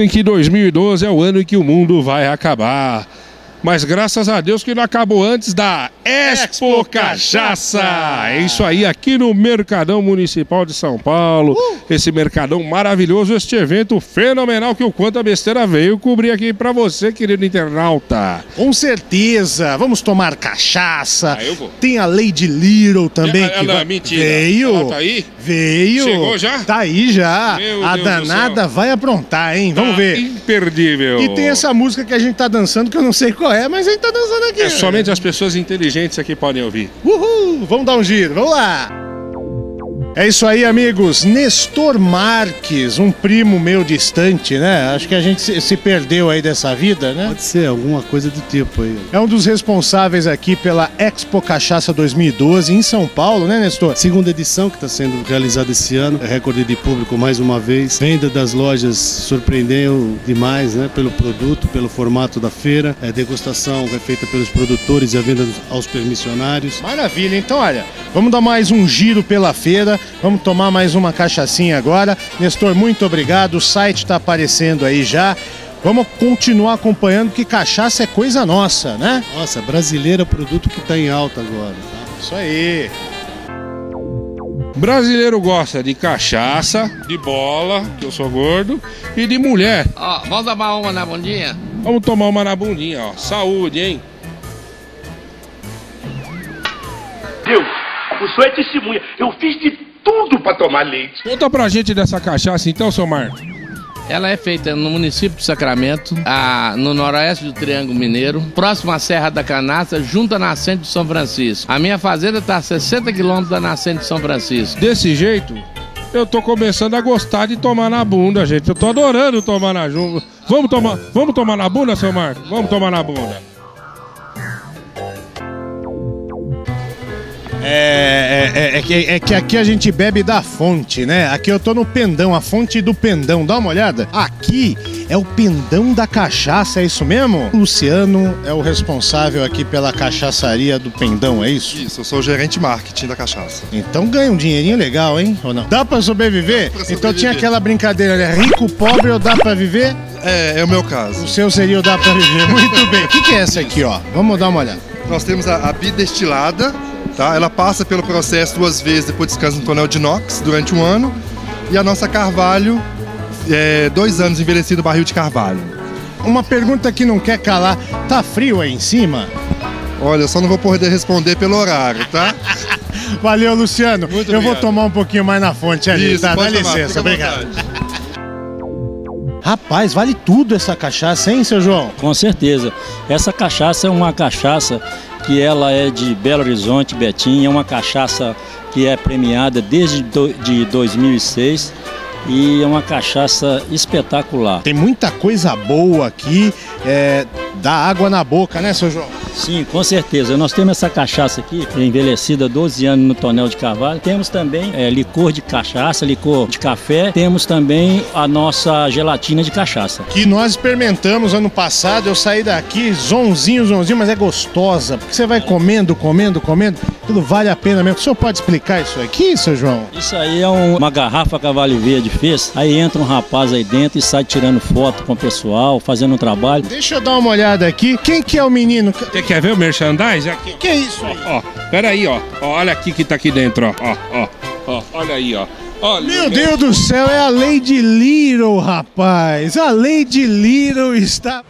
Dizem que 2012 é o ano em que o mundo vai acabar. Mas graças a Deus que não acabou antes da Expo Cachaça. É isso aí, aqui no Mercadão Municipal de São Paulo. Uh! Esse mercadão maravilhoso, este evento fenomenal que o Quanta Besteira veio cobrir aqui para você, querido internauta. Com certeza. Vamos tomar cachaça. Ah. Tem a Lady Little também. Ela, que ela, vai... mentira. Veio. Ela tá aí? Veio. Chegou já? Tá aí já. Meu a Deus danada vai aprontar, hein? Vamos tá ver. Imperdível. E tem essa música que a gente tá dançando que eu não sei qual é, mas a gente tá dançando aqui. É somente as pessoas inteligentes aqui podem ouvir. Uhul! Vamos dar um giro, vamos lá! É isso aí, amigos. Nestor Marques, um primo meu distante, né? Acho que a gente se perdeu aí dessa vida, né? Pode ser, alguma coisa do tipo aí. É um dos responsáveis aqui pela Expo Cachaça 2012 em São Paulo, né, Nestor? Segunda edição que está sendo realizada esse ano, é recorde de público mais uma vez. Venda das lojas surpreendeu demais, né? Pelo produto, pelo formato da feira. A degustação é feita pelos produtores e a venda aos permissionários. Maravilha, então olha, vamos dar mais um giro pela feira. Vamos tomar mais uma cachaçinha agora. Nestor, muito obrigado. O site está aparecendo aí já. Vamos continuar acompanhando que cachaça é coisa nossa, né? Nossa, brasileira é produto que está em alta agora. Tá? Isso aí. Brasileiro gosta de cachaça, de bola, que eu sou gordo, e de mulher. Ó, vamos tomar uma na bundinha? Vamos tomar uma na bundinha, ó. Saúde, hein? Deus, o senhor é testemunha. Eu fiz de tudo para tomar leite. Conta pra gente dessa cachaça então, seu Marco. Ela é feita no município de Sacramento, a, no noroeste do Triângulo Mineiro, próximo à Serra da Canastra, junto à nascente de São Francisco. A minha fazenda está a 60 quilômetros da nascente de São Francisco. Desse jeito, eu tô começando a gostar de tomar na bunda, gente. Eu tô adorando tomar na bunda. Vamos tomar, vamos tomar na bunda, seu Marco? Vamos tomar na bunda. É, é, é, que, é, que aqui a gente bebe da fonte, né? Aqui eu tô no pendão, a fonte do pendão. Dá uma olhada. Aqui é o pendão da cachaça, é isso mesmo? O Luciano é o responsável aqui pela cachaçaria do pendão, é isso? Isso, eu sou o gerente marketing da cachaça. Então ganha um dinheirinho legal, hein? Ou não? Dá pra sobreviver? Dá pra sobreviver. Então tinha aquela brincadeira, né? Rico, pobre ou dá pra viver? É, é o meu caso. O seu seria o dá pra viver. Muito bem. O que, que é essa aqui, ó? Vamos dar uma olhada. Nós temos a, a bidestilada, Tá? Ela passa pelo processo duas vezes, depois descansa no tonel de inox durante um ano. E a nossa carvalho, é, dois anos envelhecido barril de carvalho. Uma pergunta que não quer calar, tá frio aí em cima? Olha, só não vou poder responder pelo horário, tá? Valeu, Luciano. Muito Eu obrigado. vou tomar um pouquinho mais na fonte ali, Isso, tá? Dá licença, obrigado. Rapaz, vale tudo essa cachaça, hein, seu João? Com certeza. Essa cachaça é uma cachaça que ela é de Belo Horizonte, Betim, é uma cachaça que é premiada desde do, de 2006 e é uma cachaça espetacular. Tem muita coisa boa aqui, é, dá água na boca, né, seu João? Sim, com certeza. Nós temos essa cachaça aqui, envelhecida 12 anos no tonel de carvalho. Temos também é, licor de cachaça, licor de café. Temos também a nossa gelatina de cachaça. Que nós experimentamos ano passado. Eu saí daqui zonzinho, zonzinho, mas é gostosa. Porque você vai comendo, comendo, comendo. Tudo vale a pena mesmo. O senhor pode explicar isso aqui, seu João? Isso aí é um, uma garrafa Cavalo Verde fez. Aí entra um rapaz aí dentro e sai tirando foto com o pessoal, fazendo um trabalho. Deixa eu dar uma olhada aqui. Quem que é o menino? Você quer ver o merchandise? Aqui, que é isso aí? Ó, ó, peraí, ó. ó. Olha aqui que tá aqui dentro, ó. Ó, ó, ó. Olha aí, ó. Olha, Meu Deus do céu, é a Lady Little, rapaz. A Lady Little está